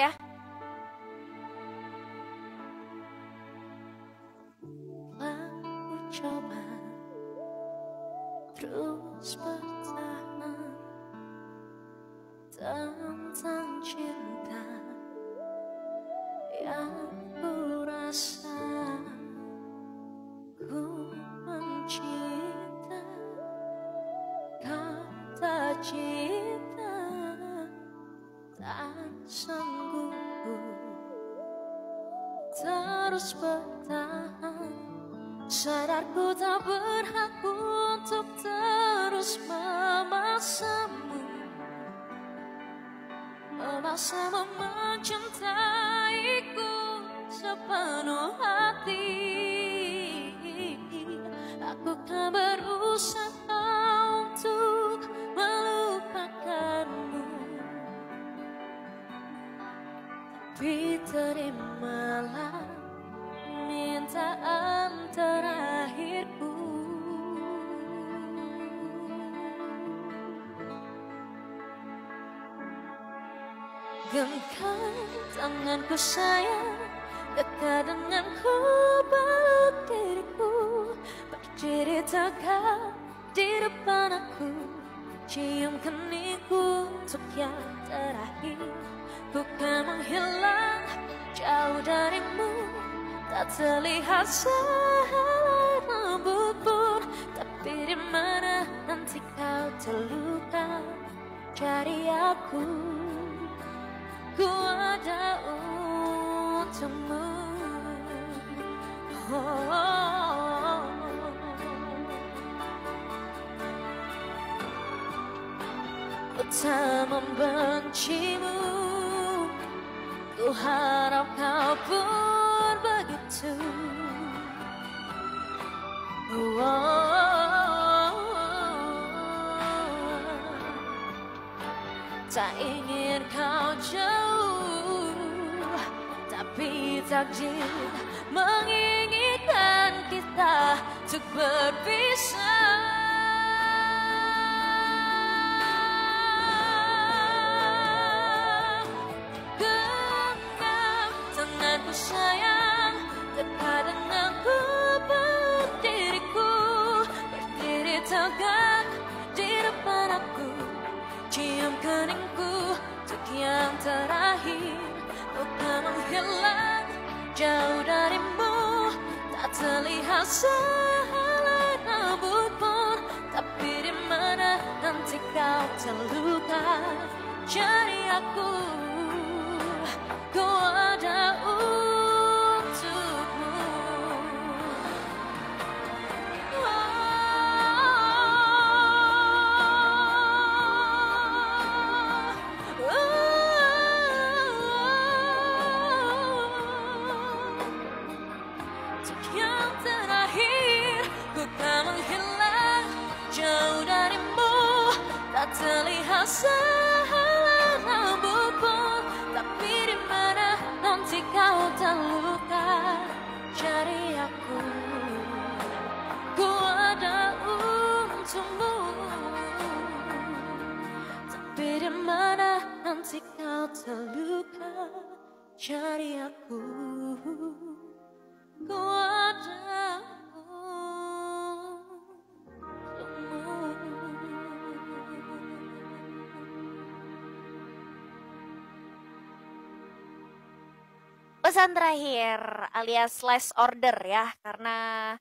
ya. Aku coba terus bertahan tentang cinta yang ku rasa ku mencinta kata cinta tak sanggup terus bertahan. Sadarku tak berhak untuk terus memaksamu. Memaksamu mencintaiku Tapi terimalah permintaan terakhirku. Genggam tanganku sayang. Dekat denganku peluk diriku. Berdiri tegak di depan aku. Cium keningku untuk yang terakhir. Bukan menghilang jauh darimu Tak terlihat sehelai rambut pun Tapi di mana nanti kau terluka Cari aku. Ku ada untukmu. Oh. Tak membencimu Ku harap kau pun begitu. Tak ingin kau jauh Tapi takdir menginginkan kita Untuk berpisah Cium keningku untuk yang terakhir. Bukan menghilang jauh darimu. Tak terlihat sehelai rambut pun. Tapi di mana nanti kau terluka? Cari aku Ku terlihat sehelai rambut Tapi di mana nanti kau terluka. Cari aku Ku ada untukmu. Tapi di mana nanti kau terluka. Cari aku Ku ada Pesan terakhir alias last order ya karena